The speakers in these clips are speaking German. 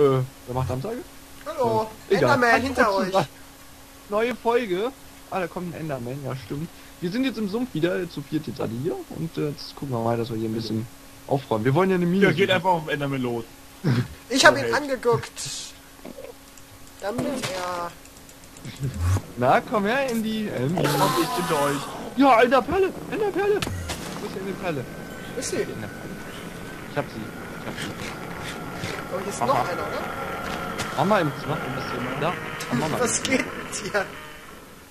Äh, wer macht Ansage? Hallo, Egal. Enderman hinter euch. Neue Folge. Ah, da kommt ein Enderman, ja stimmt. Wir sind jetzt im Sumpf wieder, zu viert jetzt alle hier und äh, jetzt gucken wir mal, dass wir hier ein bisschen aufräumen. Wir wollen ja eine Mine. Ja, geht suchen. einfach auf Enderman los. Ich habe ihn angeguckt. Damit er... Na, komm her in die äh, Mine. Kommt ich hinter euch. Ja, alter Perle, Enderperle. Wo ist denn eine Perle? Ist sie? Die. Ich hab sie. Ich hab sie. Oh, hier ist Aha. noch einer, oder? Mama im Zimmer. Was ist denn da? Mama. Was geht mit dir?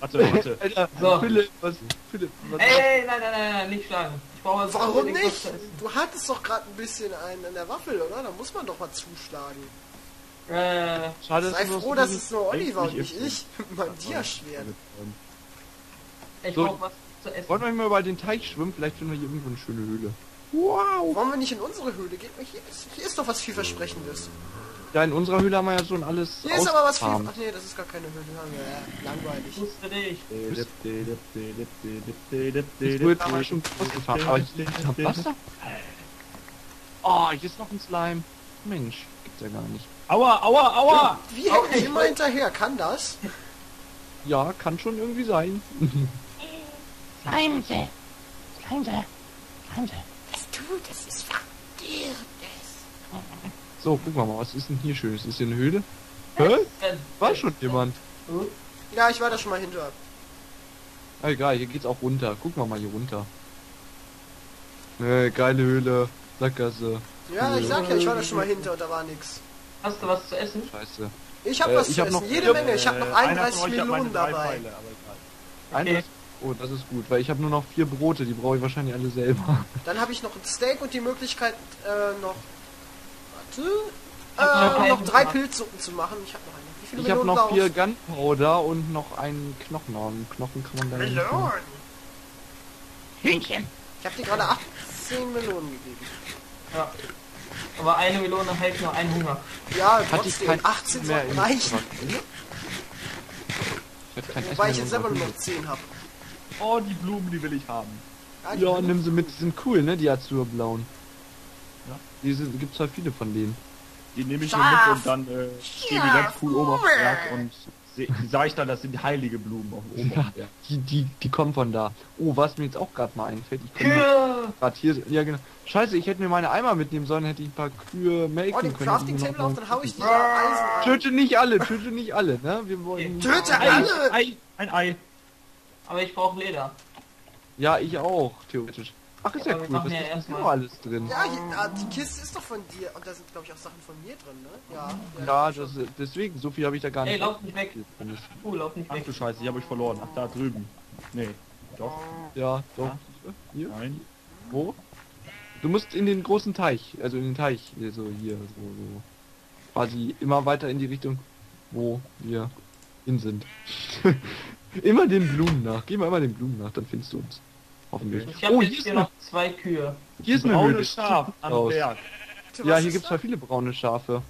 Warte, warte. Alter, So. Philipp, was, Philipp, was, Ey, nein, nein, nein, nein, nicht schlagen. Ich brauche Warum nicht? Du hattest doch gerade ein bisschen einen an der Waffel, oder? Da muss man doch mal zuschlagen. Äh, Schade, Sei du froh, dass es nur Olli war und nicht ich mit meinem Dia-Schwert. ich So. brauche was zu essen. Wollen wir mal über den Teich schwimmen? Vielleicht finden wir hier irgendwo eine schöne Höhle. Wow! Wollen wir nicht in unsere Höhle gehen? Hier ist, hier ist doch was vielversprechendes. Ja, in unserer Höhle haben wir ja schon alles Hier ist aber was viel... Ach nee, das ist gar keine Höhle. Ja, langweilig. Wusste dich. Ich wurde aber schon ausgefahren, aber hier ist noch Wasser. Oh, hier ist noch ein Slime. Mensch, gibt's ja gar nicht. Aua, aua, aua! Wie hängt er immer hinterher? Kann das? Ja, kann schon irgendwie sein. Schleimse. Schleimse. Schleimse. So, gucken wir mal, was ist denn hier schönes? Ist hier eine Höhle? Hä? Äh, War schon jemand. Ja, ich war da schon mal hinter. Ah, egal, hier geht's auch runter. Gucken wir mal hier runter. Äh, geile Höhle. Sackgasse. Ja, ich sag ja, ich war da schon mal hinter und da war nix. Hast du was zu essen? Scheiße. Ich hab Äh, was ich zu hab essen, noch jede Menge. Ich hab noch Äh, einer 31 von euch hat meine Millionen dabei. Pfeile, aber egal. Eines. Oh, das ist gut, weil ich habe nur noch vier Brote, die brauche ich wahrscheinlich alle selber. Dann habe ich noch ein Steak und die Möglichkeit, äh, noch. Warte. Äh, noch drei. Pilzsuppen zu machen. Ich habe noch eine. Wie viele Ich habe noch vier Gunpowder und noch einen Knochen. Einen Knochen kann man da Melonen. Hühnchen. Ich habe dir gerade 18 Melonen gegeben. Ja. Aber eine Melone hält nur einen Hunger. Ja, Hatte ich trotzdem. kein 18 mehr sollten reichen. Ich hatte kein Wobei ich jetzt selber nur noch 10 habe. Oh, die Blumen, die will ich haben. Ja, nimm sie mit, die sind cool, ne, die azurblauen. Ja. Die sind, gibt's halt viele von denen. Die nehme ich mir Scharf. mit und dann äh, stehen die ganz cool oben auf dem Berg und sage ich dann, das sind heilige Blumen auf dem Ja, die, die, die kommen von da. Oh, was mir jetzt auch gerade mal einfällt. Ich Kühe! gerade hier, ja genau. Scheiße, ich hätte mir meine Eimer mitnehmen sollen, hätte ich ein paar Kühe melken Oh, den können. Crafting Table auf, dann hau ich die Eisen. Töte nicht alle, töte nicht alle, ne? Wir wollen. Töte alle! Ei, ein Ei. Aber ich brauche Leder. Ja, ich auch, theoretisch. Ach, ist ja, wir cool. Was ja ist noch alles drin? Ja, hier, ah, die Kiste ist doch von dir. Und da sind, glaube ich, auch Sachen von mir drin, ne? Ja. Ja, das, deswegen, so viel habe ich da gar Ey, nicht. lauf nicht weg. Uh, lauf nicht Ach weg. du Scheiße, hier habe ich verloren. Ach, da drüben. Nee. Doch. Ja, doch. Hier? Nein. Wo? Du musst in den großen Teich, also in den Teich, hier so hier, so, so. Quasi immer weiter in die Richtung, wo wir sind. immer den Blumen nach. Geh mal immer den Blumen nach, dann findest du uns. Hoffentlich. Ich habe Oh, jetzt hier noch zwei Kühe. hier ist eine Braune Höhle. Schaf am. Berg. Ja, hier gibt's zwar viele braune Schafe.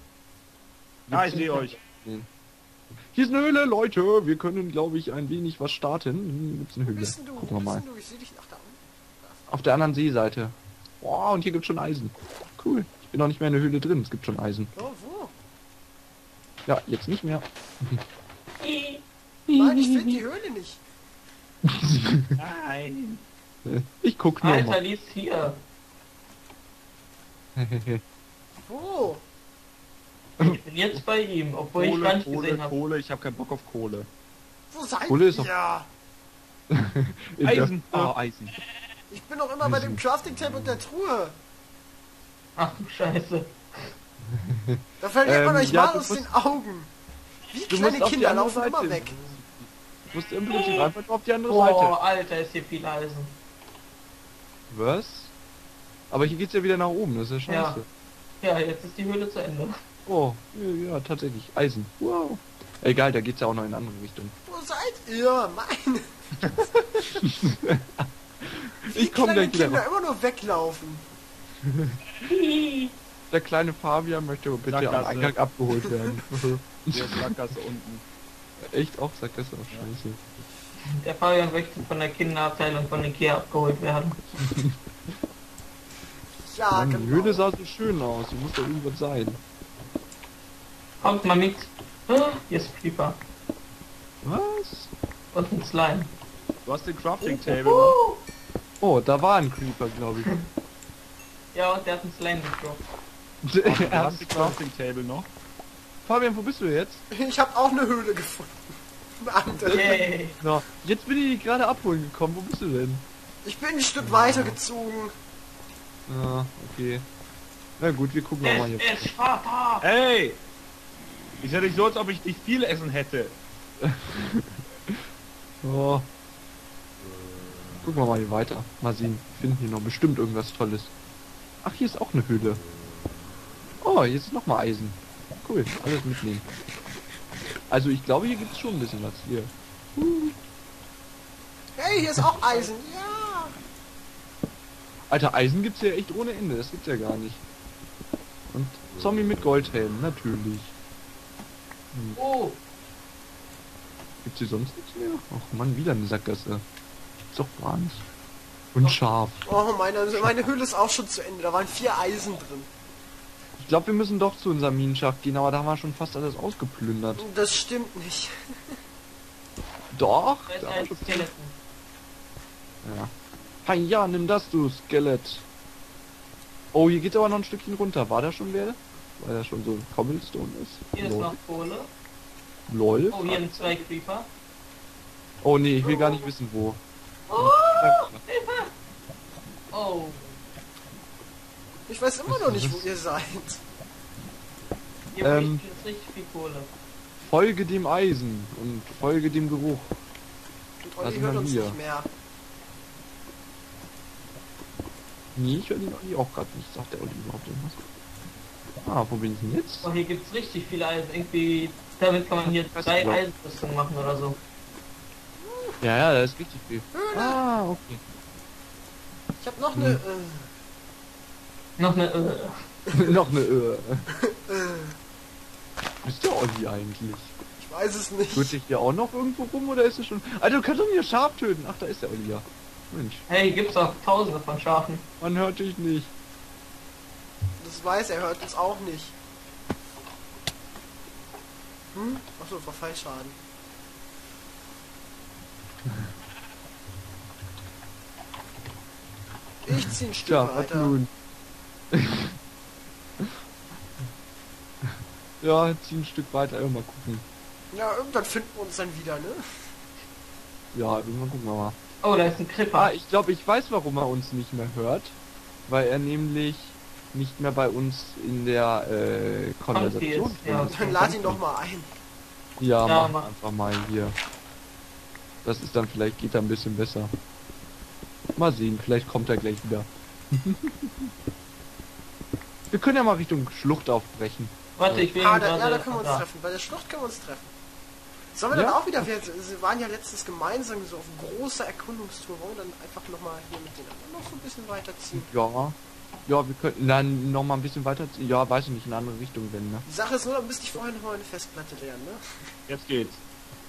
Ja, ich sehe euch. Hier ist eine Höhle, Leute. Wir können, glaube ich, ein wenig was starten. Hier gibt's eine Höhle. du? Gucken wir mal. denn du? Ich sehe dich nach da unten. Auf der anderen Seeseite. Wow, und hier gibt's schon Eisen. Cool. Ich bin noch nicht mehr in der Höhle drin. Es gibt schon Eisen. Oh, wo? Ja, jetzt nicht mehr. Nein, ich finde die Höhle nicht. Nein. Ich guck nur Alter, mal. die ist hier. Wo? Ich bin jetzt bei ihm, obwohl ich gar Kohle, nicht Kohle, gesehen habe. Kohle. Ich habe keinen Bock auf Kohle. Wo seid Kohle ist ihr? Eisen. Ah, Oh, Eisen. Ich bin doch immer bei dem Crafting Table und der Truhe. Ach du Scheiße. Da verliert man Ähm, euch ja, mal aus musst- den Augen. Wie kleine Kinder laufen immer Seite. weg. Du musst im Prinzip einfach nur auf die andere Seite. Boah, Alter, ist hier viel Eisen. Was? Aber hier geht's ja wieder nach oben, das ist ja Ja. scheiße. Ja, jetzt ist die Höhle zu Ende. Oh, ja, ja, tatsächlich. Eisen. Wow. Egal, da geht's ja auch noch in eine andere Richtung. Wo seid ihr? Meine. Ich komm kleine gleich wieder Kinder immer nur weglaufen. Der kleine Fabian möchte aber bitte am Sackgasse. Eingang abgeholt werden. Hier ist Sackgasse unten. Echt auch, sagt das auch scheiße. Der Fabian möchte von der Kinderabteilung von Ikea abgeholt werden. Ja, Mann, genau. die Höhle sah so schön aus, die muss doch irgendwas sein. Kommt mal mit. Ah, Hier ist Creeper. Was? Und ein Slime. Du hast den Crafting Table noch. Oh, da war ein Creeper, glaube Ja, und der hat ein Slime gedroppt. ich. Du hast den? Crafting Table noch. Fabian, wo bist du jetzt? Ich habe auch eine Höhle gefunden. Yay. Na, jetzt bin ich gerade abholen gekommen. Wo bist du denn? Ich bin ein Stück weitergezogen. Ah, okay. Na gut, wir gucken nochmal hier. Es ist Vater. Hey! Ist ja nicht so, als ob ich nicht viel Essen hätte. Oh. Gucken wir mal hier weiter. Mal sehen. Wir finden hier noch bestimmt irgendwas Tolles. Ach, hier ist auch eine Höhle. Oh, hier ist nochmal Eisen. Cool, alles mitnehmen. Also ich glaube, hier gibt es schon ein bisschen was hier. Hey, hier ist auch Eisen. Ja. Alter, Eisen gibt's ja echt ohne Ende. Das gibt's ja gar nicht. Und Zombie mit Goldhelm, natürlich. Oh, Gibt's hier sonst nichts mehr? Ach man, wieder eine Sackgasse. Ist doch gar nicht. Und scharf. Oh, meine, meine Höhle ist auch schon zu Ende. Da waren vier Eisen drin. Ich glaube, wir müssen doch zu unserem Minenschacht gehen, aber da haben wir schon fast alles ausgeplündert. Das stimmt nicht. Doch? da ist ein Skeleton. Ja. Hi, ja, nimm das, du Skelett. Oh, hier geht aber noch ein Stückchen runter. War da schon wer? Weil da schon so ein Cobblestone ist. Hier ist Lol. noch Kohle. Lol. Oh, hier sind zwei Creeper. Oh nee, ich will gar nicht wissen wo. Oh, Ich weiß immer noch nicht, wo ihr seid. hier Ähm. ist richtig viel Kohle. Folge dem Eisen und folge dem Geruch. Und Olli sind hört uns hier? nicht mehr. Nee, ich höre den Olli auch gerade nicht. Sagt der Olli überhaupt irgendwas? Ah, wo bin ich denn jetzt? Oh, hier gibt's richtig viel Eisen. Irgendwie, damit kann man hier drei? Eisenrüstungen machen oder so. Ja, ja, da ist richtig viel. Ah, okay. Ich habe noch eine. Hm. Äh, Noch eine, äh, noch eine Öhe. äh, Ist der Olli eigentlich? ich weiß es nicht. Tut dich hier auch noch irgendwo rum oder ist es schon... Alter, du kannst doch hier Schaf töten. Ach, da ist der Olli ja. Mensch, hey, gibt's auch tausende von Schafen. man hört dich nicht. Das weiß er, hört uns auch nicht. Hm? Achso, war Fallschaden. Ich zieh ein Stück Tja, was weiter. nun? ja, zieh ein Stück weiter, ja, mal gucken. Ja, irgendwann finden wir uns dann wieder, ne? Ja, irgendwann gucken wir mal. Oh, da ist ein Creeper. Ah, ich glaube, ich weiß, warum er uns nicht mehr hört. Weil er nämlich nicht mehr bei uns in der äh, Konversation ist, ja. Dann lad ihn doch mal ein. Ja, Ja, mach mach. einfach mal hier. Das ist dann vielleicht geht er ein bisschen besser. Mal sehen, vielleicht kommt er gleich wieder. wir können ja mal Richtung Schlucht aufbrechen. Warte, ich will Ah, da, ja, da können wir uns da. treffen. Bei der Schlucht können wir uns treffen. Sollen wir dann Ja? auch wieder, wir sie waren ja letztens gemeinsam so auf großer Erkundungstour, wollen wir dann einfach nochmal hier mit den anderen noch so ein bisschen weiterziehen. Ja. Ja, wir könnten dann noch mal ein bisschen weiter. Ja, weiß ich nicht, in eine andere Richtung, wenn, ne? Die Sache ist nur, dann müsste ich vorher nochmal eine Festplatte lernen, ne? Jetzt geht's.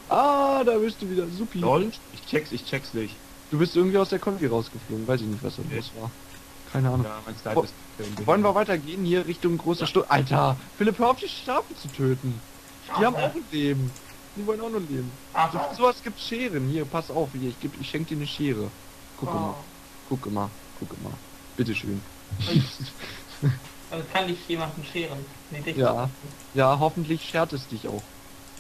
Ah, da bist du wieder. Supi. Lol, ich check's, ich check's nicht. Du bist irgendwie aus der Konfi rausgeflogen. Weiß ich nicht, was da los war. Keine Ahnung. Ja, Wo-. Wollen wir weitergehen hier Richtung großer Stuhl? Alter, Philipp, hör auf die Schafe zu töten. Die haben auch ein Leben. Die wollen auch nur leben. So, sowas gibt Scheren. Hier, pass auf, hier, ich, geb, ich schenk dir eine Schere. Guck Oh. mal, guck mal, guck mal. Bitteschön. Dann kann ich jemanden scheren. Nee, dich Ja. Ja, hoffentlich schert es dich auch.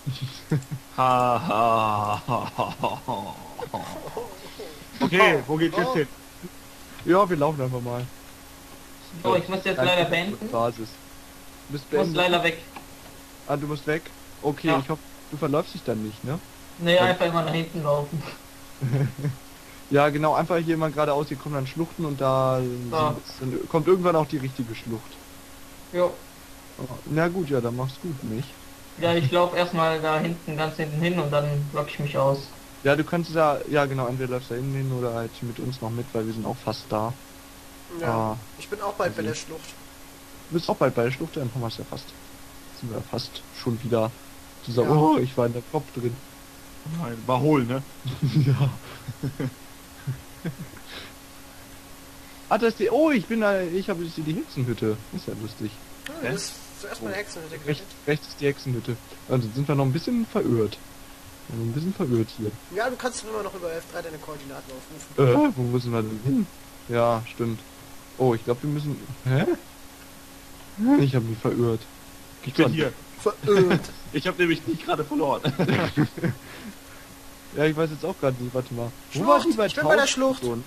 Ha, ha, ha, ha, ha. Okay, wo geht's jetzt hin? Ja, wir laufen einfach mal. Oh, ich muss jetzt leider beenden. Basis. Du bist Ich muss leider weg. Ah, du musst weg. Okay, Ja. ich hoffe, du verläufst dich dann nicht, ne? Nee, einfach immer nach hinten laufen. Ja, genau, einfach hier mal geradeaus, hier kommen dann Schluchten und da Ja. sind- dann kommt irgendwann auch die richtige Schlucht. Jo. Oh, Na gut, ja, dann mach's gut, nicht? Ja, ich laufe erstmal da hinten, ganz hinten hin und dann lock ich mich aus. Ja, du kannst da, ja genau, entweder läufst da hinten hin oder halt mit uns noch mit, weil wir sind auch fast da. Ja. Ah, Ich bin auch bald bei also- der Schlucht. du bist auch bald bei der Schlucht, dann haben wir es ja fast. Sind wir fast schon wieder zusammen. Ja. Oh, ich war in der Kopf drin. Nein, Überholen, ne? ja. ah, da ist die, oh, ich bin da, ich habe jetzt hier die Hexenhütte. Ist ja lustig. Ja, das zuerst mal eine Hexenhütte Rechts, rechts ist die Hexenhütte. Also sind wir noch ein bisschen verirrt. Also ein bisschen verirrt hier. Ja, du kannst immer noch über F3 deine Koordinaten aufrufen. Äh, wo müssen wir denn hin? Ja, stimmt. Oh, ich glaube, wir müssen... Hä? Ich habe mich verirrt. Ich bin hier. Verirrt. Ich habe nämlich nicht gerade verloren. Ja, ich weiß jetzt auch gerade nicht. Warte mal. Schlucht, ich bin bei der Schlucht. So, ne?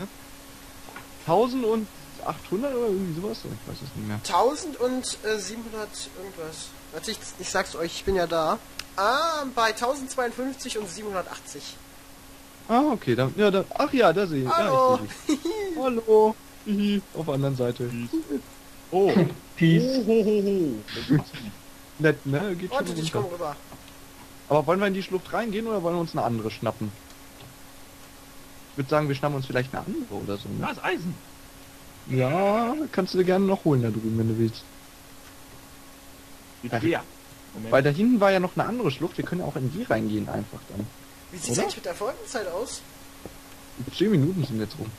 1000 und 800 oder irgendwie sowas? Ich weiß es nicht mehr. 1000 und äh, 700 irgendwas. Warte, ich, ich sag's euch, ich bin ja da. Ah, bei 1052 und 780. Ah, okay. Dann, ja, da, ach ja, da sehe ich. Hallo. Ja, ich seh. Hallo. Auf der anderen Seite. Oh. Peace. Oh, ho, ho, ho. Nett, ne? Geht schon Warte, ich komm rüber. Aber wollen wir in die Schlucht reingehen oder wollen wir uns eine andere schnappen? Ich würde sagen, wir schnappen uns vielleicht eine andere oder so. Da Ne? ist Eisen. Ja, kannst du dir gerne noch holen da drüben, wenn du willst. Der. Moment. Weil da hinten war ja noch eine andere Schlucht. Wir können ja auch in die reingehen einfach dann. Wie sieht's Oder? eigentlich mit der Folgenzeit aus? 10 Minuten sind jetzt rum.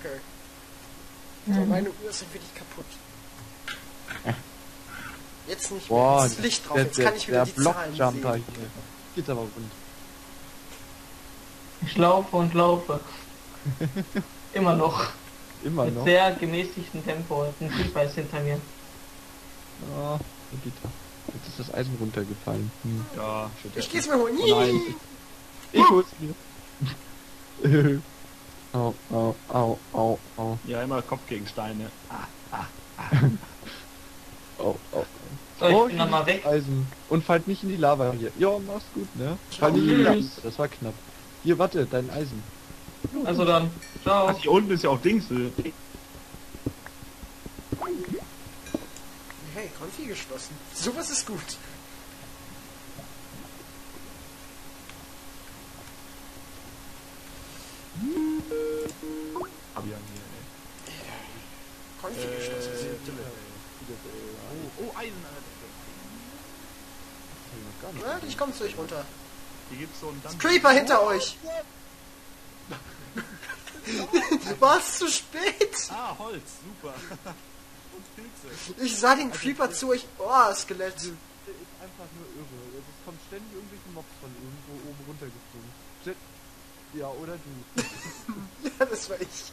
Okay. So, meine Uhr ist ein wenig kaputt. Jetzt nicht mehr. Boah, Jetzt ist Licht drauf. der, Jetzt kann ich wieder der die Zahlen sehen. hier. Geht's aber rund. Ich laufe und laufe. Immer noch. Immer Mit noch. sehr gemäßigtem Tempo. Ein Creeper ist hinter mir. Ja. Jetzt ist das Eisen runtergefallen. Hm. Ja, Ich geh's mir holen. Oh nein. Ich hol's mir. au, au, au, au, au, Ja, immer Kopf gegen Steine. au, au. So, ich Oh, bin dann mal weg. Eisen. Und fallt nicht in die Lava hier. Ja, mach's gut, ne? Fall nicht in die Lava. Das war knapp. Hier, warte, dein Eisen. Also dann. Ciao. Ach, hier unten ist ja auch Dingsel. Hey, Konfi geschlossen. Sowas ist gut. Hab ich ja hier, ey. Konfi Äh, geschlossen. Oh, oh, Eisen, Alter. Ja, ich komm zu euch runter. Hier gibt's so einen. Creeper hinter euch! Was zu spät? Ah, Holz, super. Und Pilze. Ich sah den Creeper zu euch. Oh, Skelett. Das ist einfach nur irre. Es kommt ständig irgendwelche Mobs von irgendwo oben runtergeflogen. Ja, oder du. Ja, das war ich.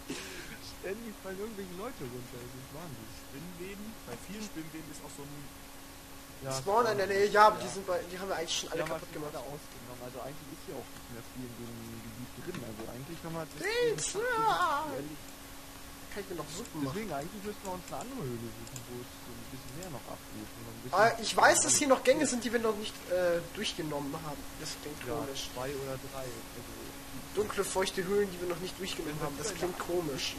Ständig fallen irgendwelche Leute runter. Das ist Wahnsinn. Spinnenweben. Bei vielen Spinnenweben ist auch so ein... Ja, Spawn in der Nähe, ja, aber die sind bei, die haben wir eigentlich schon alle ja, kaputt gemacht. ausgenommen. Also eigentlich ist hier auch nicht mehr viel in dem Gebiet drin. Also eigentlich haben wir Pilz, ja. Kann ich mir noch Suppen machen. Deswegen eigentlich müssten wir uns eine andere Höhle suchen, wo es so ein bisschen mehr noch abgeht. Aber ich weiß, dass hier noch Gänge sind, die wir noch nicht äh, durchgenommen haben. Das klingt ja, komisch. zwei oder drei. Also, Dunkle, feuchte Höhlen, die wir noch nicht durchgenommen haben. Das klingt komisch.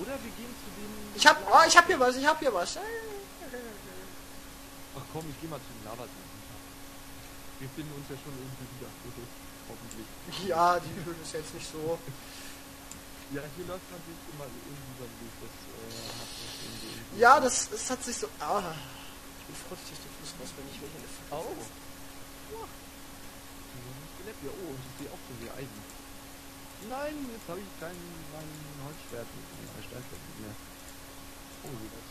Oder wir gehen zu den... Ich hab, oh, ich hab hier was, ich hab hier was. Ach komm, ich geh mal zu den Lavaseen. Wir finden uns ja schon irgendwie wieder. Hoffentlich. Ja, die Höhle ist jetzt nicht so. Ja, hier läuft man sich immer irgendwie über den Weg. Das äh, hat das irgendwie... Ja, das, das hat sich so. Ah, ich bin froh, dass ich den Fuß raus bin. Ich will hier Fuß. Oh. Ja. Ja, oh, und ich sehe auch schon wieder Eisen. Nein, jetzt habe ich kein mein Holzschwert mit mir, mein Steinschwert mit mir. Oh, wie das.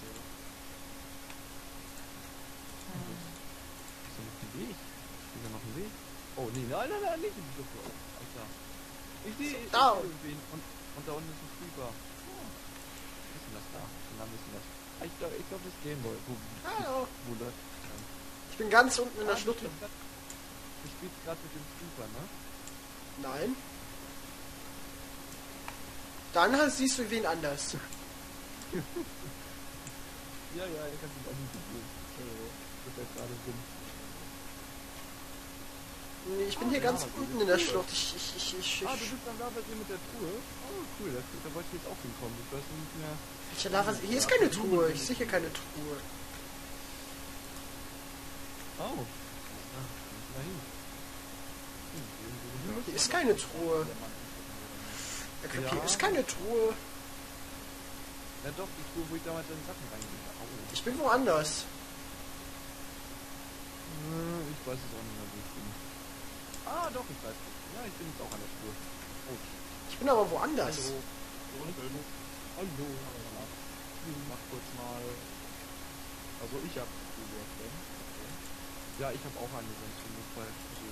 Ist noch ein Weg? Ist da noch ein Weg? Oh, nee, nein, nein, nein, nicht in die Luft. Oh, Alter. Ich sehe ich da. irgendwen und, und da unten ist ein Creeper. Oh. Was ist denn das da? Lang ist denn das? Ah, Ich glaube, ich glaub, das Gameboy. Wo, Hallo. wo läuft das? Ich bin ganz unten in der Ah, Schlucht. Du spielst gerade mit dem Creeper, ne? Nein. Dann hast- siehst du wen anders. Ja, ja, er kann sich auch nicht spielen. Also, wird er gerade rum. Nee, ich bin hier ganz unten in der Schlucht. Ich, ich, ich, ich, Ah, du ich bist am Lavasee mit der Truhe? Oh, cool, da, da wollte ich jetzt auch hinkommen. Ich weiß nicht mehr. welche Lava? Hier ist keine Truhe. Ich sehe hier keine Truhe. Oh. Ah, ich. Hm. Hier ist keine Truhe. Ja, Hier Ja. ist keine Truhe. Ja doch, die Truhe, wo ich damals in Sachen reingehe. Ich bin woanders. Äh, Ich weiß es auch nicht mehr, wo ich bin. Ah, doch, ich weiß. Ja, ich bin jetzt auch an der Truhe. Oh, Ich bin aber woanders. Unten. hallo. Mach kurz mal... Also ich hab Redstone. Ja, ich habe auch eine sonst für Notfall. Also,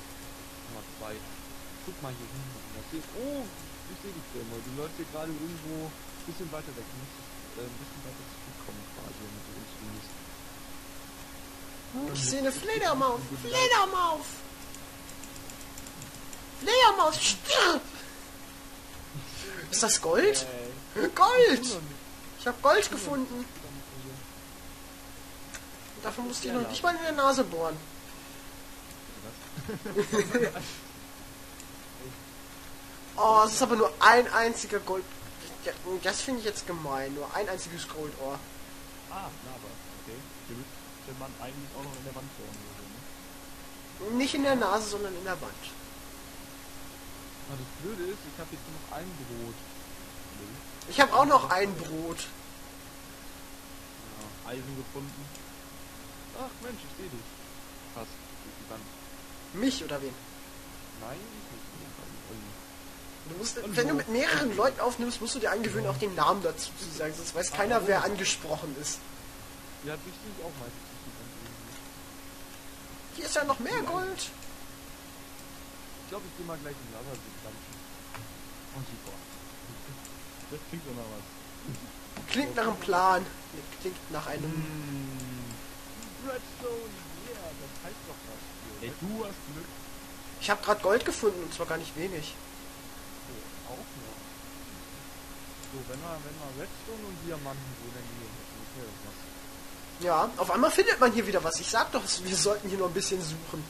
Nummer zwei. Guck mal hier hin. Oh, ich sehe dich immer. Du läufst hier gerade irgendwo ein bisschen weiter weg. Du musst äh, ein bisschen weiter zurückkommen quasi, damit du uns findest. Ich sehe eine Fledermaus. Fledermaus. Fledermaus, stirb! Ist das Gold? Gold! Ich habe Gold gefunden. Dafür musste ich noch nicht mal in der Nase bohren. Oh, es ist aber nur ein einziger Gold. Das finde ich jetzt gemein. Nur ein einziges Goldohr. Ah, Lava. Okay. Hier müsste man eigentlich auch noch in der Wand bohren oder so, ne? Nicht in der Nase, sondern in der Wand. Aber das Blöde ist, ich habe jetzt nur noch ein Brot. Ich habe auch noch ein Brot. Ja, Eisen gefunden. Ach Mensch, ich sehe dich. Fast. Die Wand. Mich oder wen? Nein, ich nicht. Du musst, wenn du mit mehreren Leuten aufnimmst, musst du dir angewöhnen, auch den Namen dazu zu sagen, sonst weiß keiner, wer angesprochen ist. ja, sehe ich auch meistens irgendwie. Hier ist ja noch mehr Gold. Ich glaube, ich gehe mal gleich in Lava planschen. Und super. Das klingt doch nach was. Klingt nach einem Plan. Klingt nach einem. Redstone, yeah, das heißt doch was. Hier, Ey, du hast Glück. Ich habe gerade Gold gefunden und zwar gar nicht wenig. Oh, auch noch. So, wenn wir, wenn wir Redstone und Diamanten so in der Nähe hätten, doch was. Ja, auf einmal findet man hier wieder was. Ich sag doch, wir sollten hier noch ein bisschen suchen.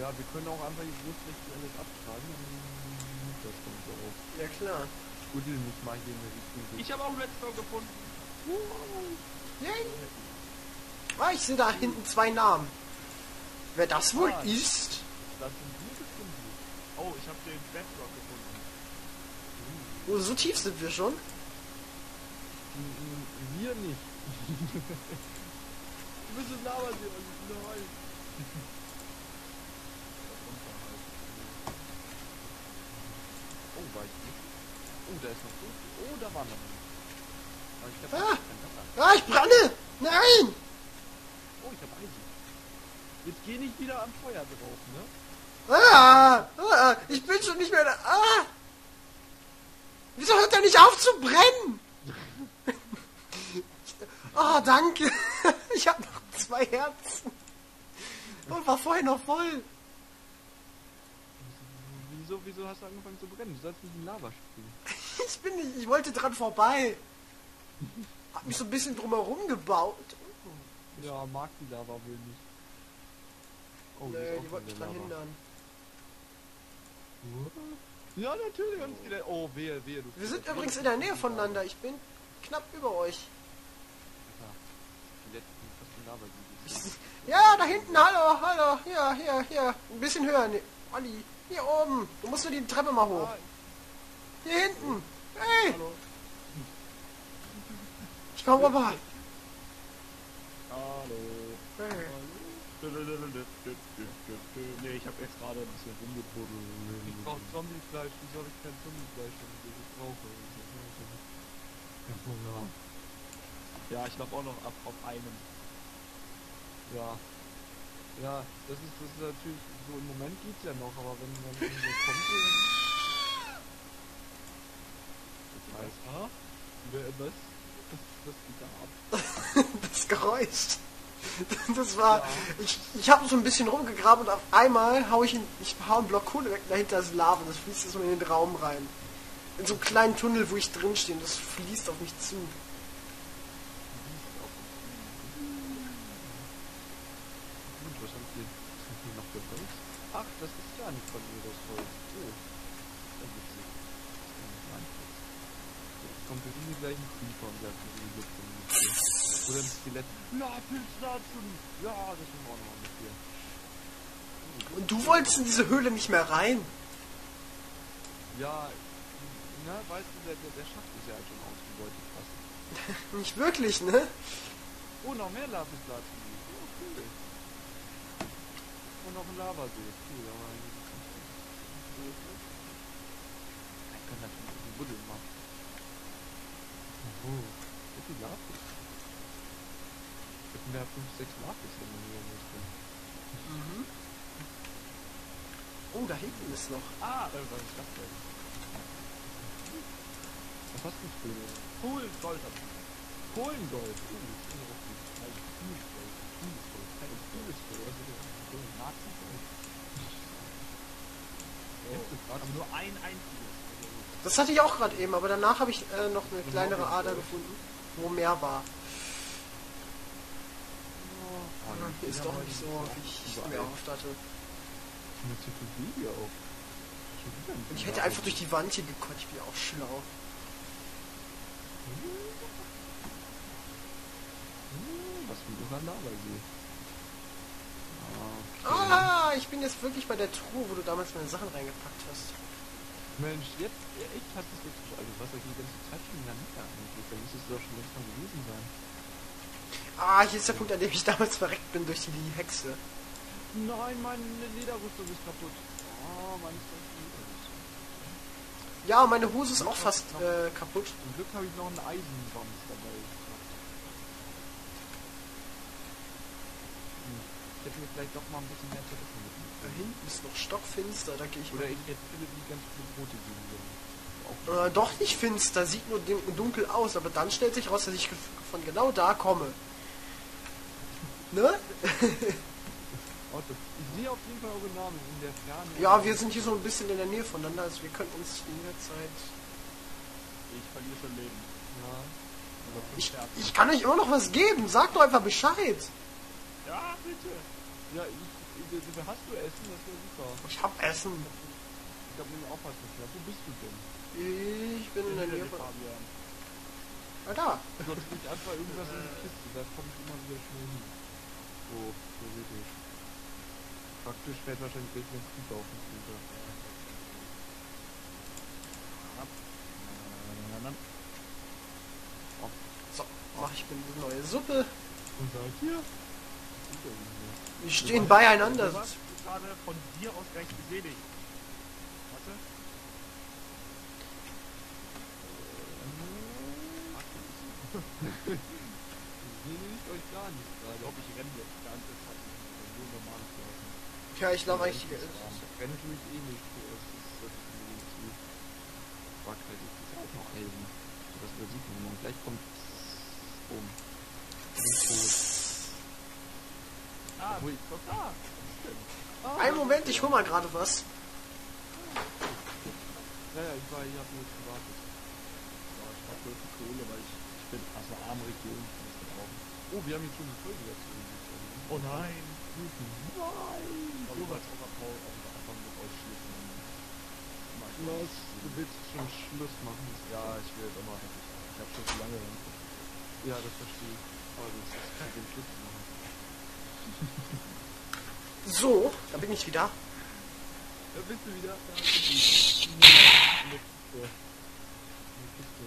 Ja, wir können auch einfach hier großflächig alles abtragen. Hm, Das kommt so auf. Ja klar. Ich buddel mich mal hier in der Richtung. Ich habe auch Redstone gefunden. Yay. Ah, ich sehe da hinten zwei Namen. Wer das wohl Ah. ist? Das sind wir nicht. Oh, ich habe den Bedrock gefunden. Oh, so tief sind wir schon. Hm, Wir nicht. du bist ein Lavasee, also nein. Oh, war ich nicht. Oh, da ist noch so. Oh, da waren noch. Aber ich glaube, Ah. Ah, ich brenne! Nein! Oh, ich habe Eisen. Jetzt geh nicht wieder am Feuer drauf, ne? Ah, ah, ich bin schon nicht mehr da. Ah! Wieso hört er nicht auf zu brennen? Ah, danke. Ich habe noch zwei Herzen. Und war vorher noch voll. Wieso, wieso hast du angefangen zu brennen? Du sollst nicht in Lava springen. Ich bin nicht, ich wollte dran vorbei. Hab mich so ein bisschen drumherum gebaut. Ja, mag die Lava wohl nicht. Oh, Nö, die wollten mich dran hindern. Ja, natürlich. Und wieder, oh, wehe, wehe. Du Wir sind übrigens in der Nähe voneinander. Ich bin knapp über euch. Ja, da hinten, hallo, hallo. Hier, hier, hier. Ein bisschen höher. Nee, Olli, hier oben. Du musst nur die Treppe mal hoch. Hier hinten. Hey, hallo. ich komm rüber. Hallo. Hey. Nee, ich habe jetzt gerade ein bisschen rumgebuddelt. Ich brauche Zombiefleisch. Wieso habe ich kein Zombiefleisch, wenn ich das brauche? Ja, ich laufe auch noch ab auf einem. Ja. Ja, das ist, das ist natürlich, so im Moment geht's ja noch, aber wenn man irgendwo kommt, dann... Weiß, ha? Wer, was? Was, was geht da ab? Das Geräusch. Das war. Ich, ich habe so ein bisschen rumgegraben und auf einmal hau ich, in, ich hau einen Block Kohle weg. Dahinter ist Lava. Das fließt jetzt so in den Raum rein. In so einen kleinen Tunnel, wo ich drin stehe. und Das fließt auf mich zu. Gut, was haben wir, was haben wir noch für Holz? Ach, das ist ja nicht von mir, das Holz. Oh, das ist witzig. Das kann nicht mein Holz. So, Jetzt die gleichen Creeper und sagt, die Luft von mir. Oder ein Skelett. Lapis-Lazuli! Ja, das nehmen wir auch noch mit hier. Und du wolltest in diese Höhle nicht mehr rein. Ja, na, weißt du, der, der, der Schacht ist ja halt schon ausgebeutet fast. Nicht wirklich, ne? Oh, noch mehr Lapis-Lazuli. Oh, cool. Und noch ein Lavasee. Cool, aber. Ich kann natürlich einen Buddel machen. Oh, so viel Lapis. Hätten wir 5, 6 Markis wenn wir hier müssen. Mhm. Oh, da hinten ist noch. Ah, äh, was ist das denn? Was hast du für Cool, Gold hab ich. Kohlengold? Oh, das ist auch gut. Nein, Kühlgold. Kühlgold. Kein Kühlgold. Was ist das? Gold. Nazi-Gold. Oh, Aber nur ein einziges. Das hatte ich auch gerade eben, aber danach habe ich äh, noch eine kleinere Ader gefunden, wo mehr war. Oh, Hier ist doch nicht so, wie ich mir erhofft hatte. Und ich hätte einfach durch die Wand hier gekonnt, ich bin ja auch schlau. Hm, Was für ein Lavasee. Okay. Ah, ich bin jetzt wirklich bei der Truhe, wo du damals meine Sachen reingepackt hast. Mensch, jetzt echt hat es wirklich also was er die ganze Zeit schon in der Mitte eigentlich. Da müsstest du doch schon längst mal gewesen sein. Ah, hier ist der Punkt, an dem ich damals verreckt bin durch die Hexe. Nein, meine Lederrüstung ist kaputt. Oh, meine Lederrüstung. Ja, meine Hose ist auch fast äh, kaputt. Zum Glück habe ich noch einen Eisenbams dabei. Hm. Ich hätte mir vielleicht doch mal ein bisschen mehr mitnehmen Da hinten ist noch stockfinster, da gehe ich Oder mal. ich hätte die ganz viele sollen. Auch Äh, doch nicht finster, sieht nur dun- dunkel aus, aber dann stellt sich raus, dass ich von genau da komme. Ne? Ich sehe auf jeden Fall eure Namen in der Ferne. Ja, wir sind hier so ein bisschen in der Nähe voneinander, also wir können uns in der Zeit. Ich verliere schon Leben. Ja. Ich, ich kann euch immer noch was geben, sagt doch einfach Bescheid. Ja, bitte. Ja, ich, ich, ich, hast du Essen? Das wäre super. Ich hab Essen. Ich glaube, mir auch was geschafft. Wo bist du denn? Ich bin in der Nähe von. Fabian. Ah, da. Sonst nicht einfach irgendwas in die Kiste. Da komme ich immer wieder schnell hin. So, theoretisch. Praktisch fährt wahrscheinlich gleich ein Krieg auf uns runter. So, mach ich mir eine neue Suppe. Und sagt, hier. Das ist ja irgendwie. Wir stehen beieinander. Gerade von dir aus gleich beseligt. Warte. Ich sehe nicht euch gar nicht Ich gerade. glaube, ich renne jetzt die ganze Zeit. Nur normales Laufen. Ja, ich glaube eigentlich. Rennen tue ich eh nicht. Das ist, irgendwie zu. Das ist auch noch Helden. Das immer. Und gleich kommt. Um. Tot. Ah, wo ich doch da. Einen Moment, ich hol mal gerade was. Ja, ja, ich war hier, hab nur gewartet. Ja, ich brauche bloß die Kohle, weil ich, ich bin aus einer armen Region. Ich. Oh, wir haben jetzt schon eine Folge dazu. Oh nein. Nein! So was Overpower auch einfach mit euch schließen. Los, du willst schon Schluss machen. Ja, ich will jetzt auch mal endlich. Ich habe schon zu lange. Ja, das verstehe ich. Aber das ist kein Schluss machen. So, da bin ich wieder. Da bist du wieder. Bist du. In der Kiste. In der Kiste.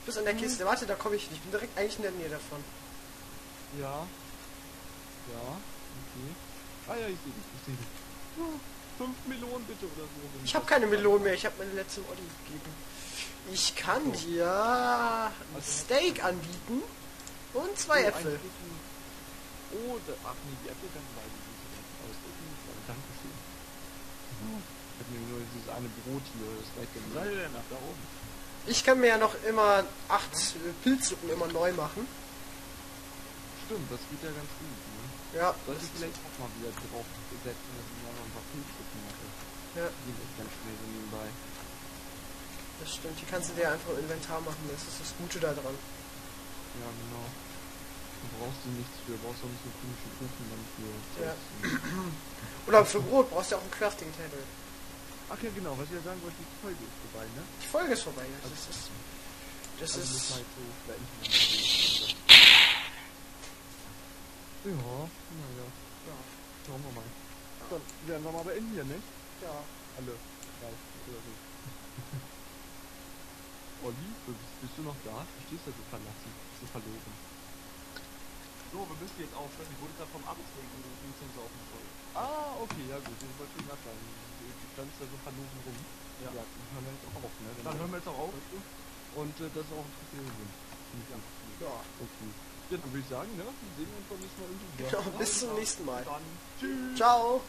Du bist an der Kiste. Warte, da komme ich nicht. Ich bin direkt eigentlich in der Nähe davon. Ja. Ja, okay. Ah ja, ich sehe dich, ich sehe dich. Oh, fünf Melonen bitte oder so. Ich habe keine Melone mehr. Ich habe meine letzte Oddi gegeben. Ich kann dir ein Steak anbieten und zwei Äpfel. Stückchen- Oh, da, ach nee, die Äpfel kann beide ausdrücken. Dankeschön. Ich hab mir nur dieses eine Brot hier, das reicht nicht. ihr denn nach da oben? Ich kann mir ja noch immer acht äh, Pilzsuppen immer neu machen. Stimmt, das geht ja ganz gut. Ne? Ja, Sollte ich vielleicht auch mal wieder drauf setzen, dass ich mir noch ein paar Pilzsuppen mache. Ja. Die echt ganz schnell so nebenbei. das stimmt. Die kannst du dir einfach im Inventar machen. Das ist das Gute daran. Ja, genau. Du brauchst du nichts für, brauchst du nicht so komischen Ofen dann für. Ja. Oder für Brot brauchst du ja auch einen Crafting Table. Ach ja, genau, was ich ja sagen wollte, die Folge ist vorbei, ne? Die Folge ist vorbei. Ja. Das ist. Das Also ist. jetzt so beenden. Ja, naja. Ja, schauen wir mal. Dann werden wir mal beenden hier, ne? Ja. Alle. Drei oder so. Olli, bist, bist du noch da? Du stehst da so verlassen. So verloren. So, wir müssen jetzt aufhören. Ich wurde gerade vom Arbeitskollegen angerufen zum Saufen voll. Ah, okay, ja gut, das wollte ich gerade sagen. Du standst da so verloren rum. Ja. dann hören wir jetzt auch auf, ne? Dann hören wir jetzt auch auf. Und äh, das ist auch ein Kriterium. Ja, Okay. Ja, dann würde ich sagen, ne? Dann sehen wir uns beim nächsten Mal irgendwie. genau. Bis zum nächsten Mal. Dann tschüss. Ciao.